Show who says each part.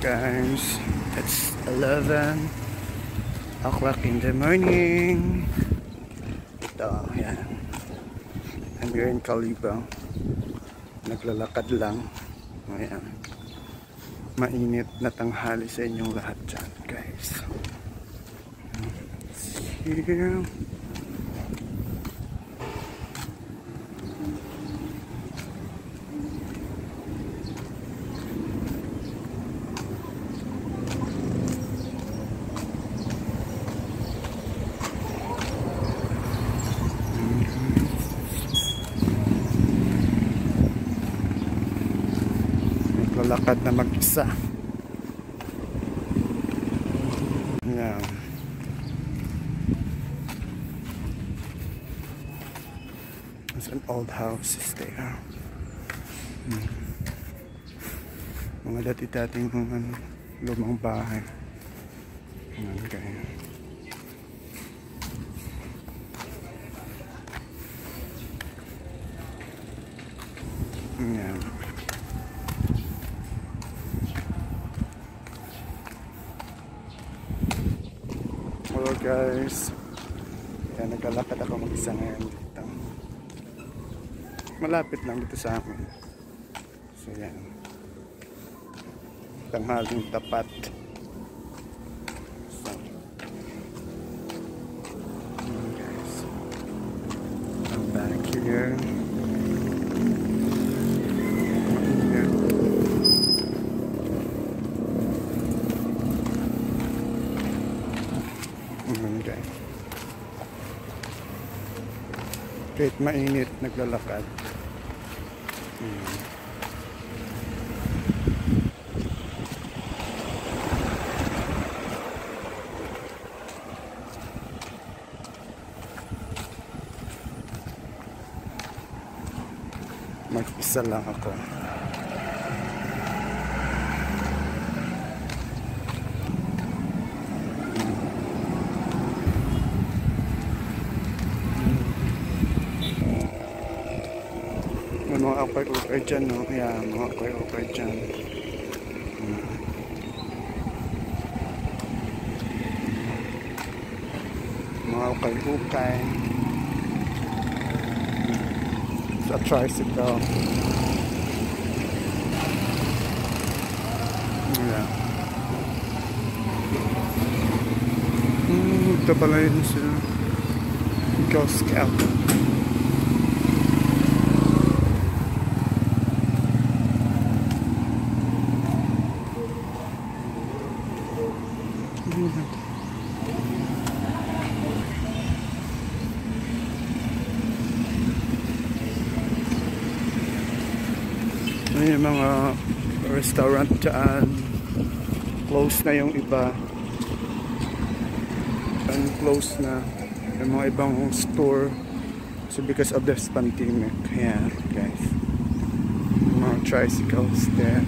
Speaker 1: guys, it's 11 o'clock in the morning. Ito, yan. I'm here in Calibo. Naglalakad lang. Ayan. Mainit na tanghali sa inyong lahat dyan, guys. Here. Naglalakad na mag-isa. Yan. There's an old house is there. Hmm. Mga dati-dating mga lumang bahay. Yan kaya. Yan. Hello guys. Kaya naglalakad ako mag-isa ngayon dito. Malapit lang dito sa amin. So yan. Tanghaling tapat. So. Yan guys. I'm back here. Mainit. Guys. Kahit mainit, naglalakad. Hmm. Mag-isa lang ako. Mga upper-upper dyan, no? Yeah, mga upper-upper dyan. Mga ukay-ukay. Sa tricycle. Yeah. Hmm, ito pala yun sila. Girl Scout. May mga restaurant dyan. Close na yung iba. And close na. Yung mga ibang store. So because of this pandemic. Yeah, guys. Mga tricycles there.